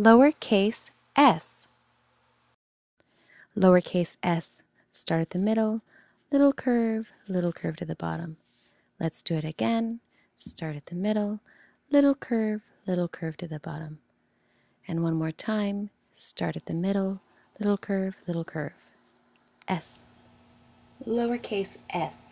lowercase s. Lowercase s, start at the middle, little curve, little curve to the bottom. Let's do it again. Start at the middle, little curve, little curve to the bottom. And one more time, start at the middle, little curve, little curve. S. Lowercase s.